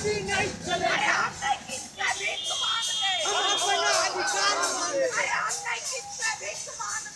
I am 97